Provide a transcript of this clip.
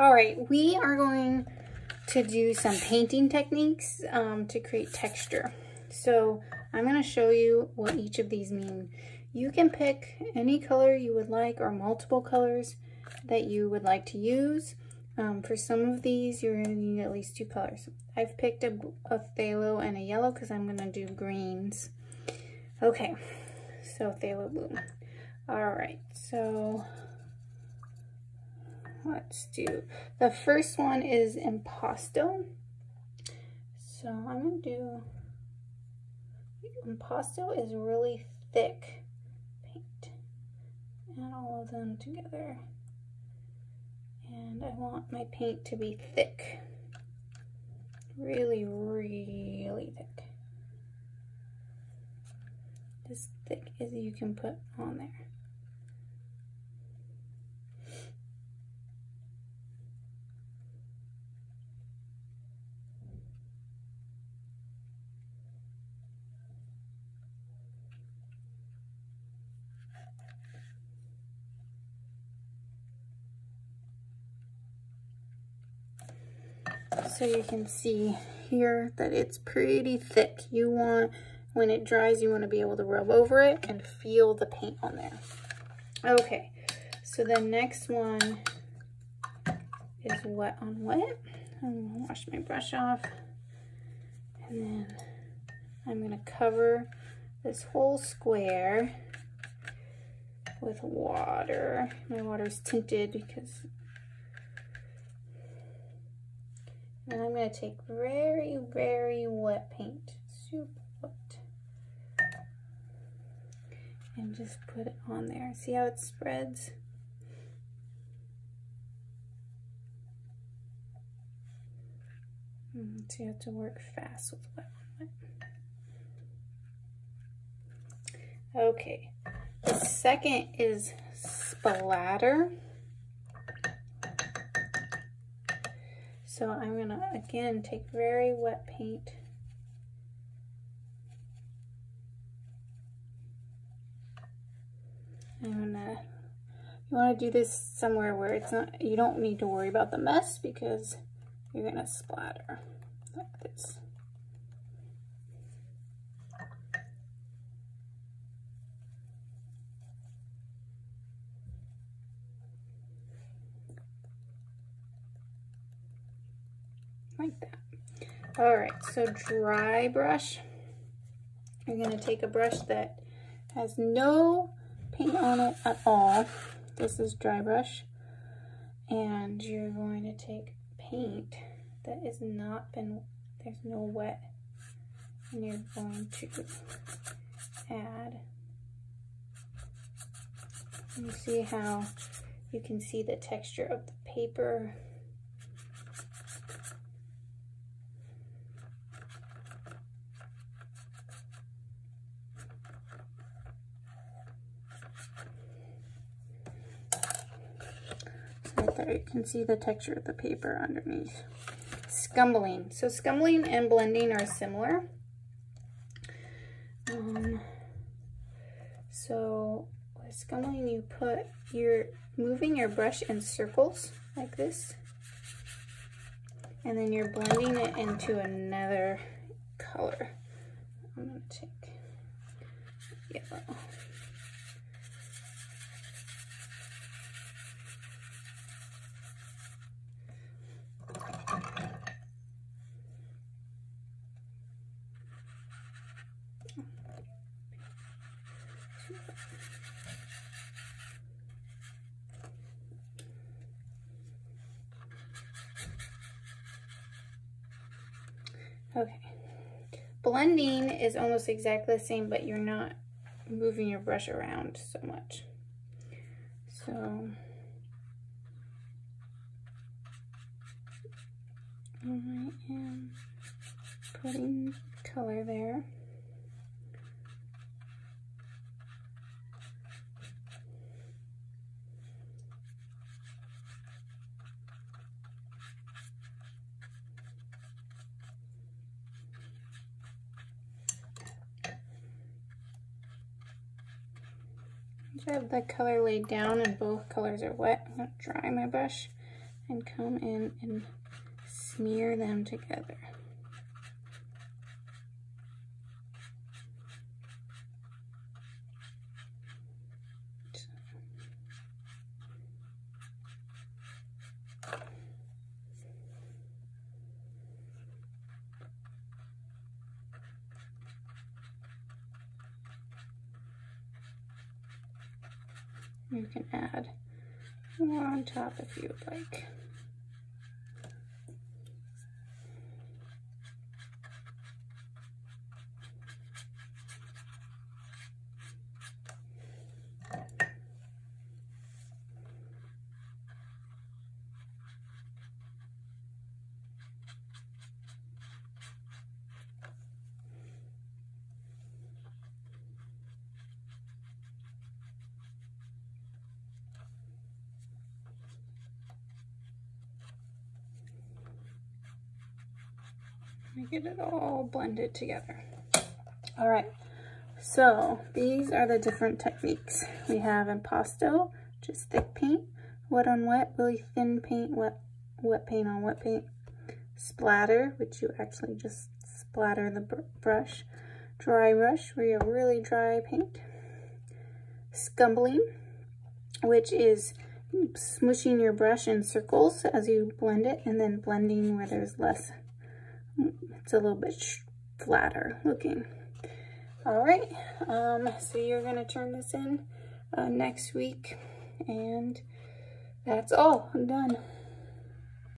All right, we are going to do some painting techniques um, to create texture. So I'm going to show you what each of these mean. You can pick any color you would like or multiple colors that you would like to use. Um, for some of these, you're going to need at least two colors. I've picked a, a phthalo and a yellow because I'm going to do greens. Okay, so phthalo blue. All right, so let's do, the first one is impasto. So I'm to do, impasto is really thick paint. Add all of them together. And I want my paint to be thick. Really, really thick. As thick as you can put on there. So you can see here that it's pretty thick. You want, when it dries, you want to be able to rub over it and feel the paint on there. Okay, so the next one is wet on wet. I'm gonna wash my brush off. And then I'm gonna cover this whole square with water. My water is tinted because And I'm going to take very, very wet paint, super wet, and just put it on there. See how it spreads? Mm, so you have to work fast with wet Okay, the second is splatter. So I'm gonna, again, take very wet paint. I'm gonna, you wanna do this somewhere where it's not, you don't need to worry about the mess because you're gonna splatter like this. Like that. All right, so dry brush. You're gonna take a brush that has no paint on it at all. This is dry brush. And you're going to take paint that is not been, there's no wet. And you're going to add. You see how you can see the texture of the paper there you can see the texture of the paper underneath. Scumbling. So scumbling and blending are similar. Um, so with scumbling you put, you're moving your brush in circles like this. And then you're blending it into another color. I'm going to take yellow. Okay. Blending is almost exactly the same, but you're not moving your brush around so much. So, I am putting color there. I have the color laid down and both colors are wet. I'm going to dry my brush and come in and smear them together. You can add more on top if you would like. Get it all blended together. All right, so these are the different techniques. We have impasto, just thick paint, wet on wet, really thin paint, wet, wet paint on wet paint, splatter, which you actually just splatter the br brush, dry brush, where you have really dry paint, scumbling, which is smushing your brush in circles as you blend it, and then blending where there's less it's a little bit flatter looking. All right, um, so you're gonna turn this in uh, next week and that's all, I'm done.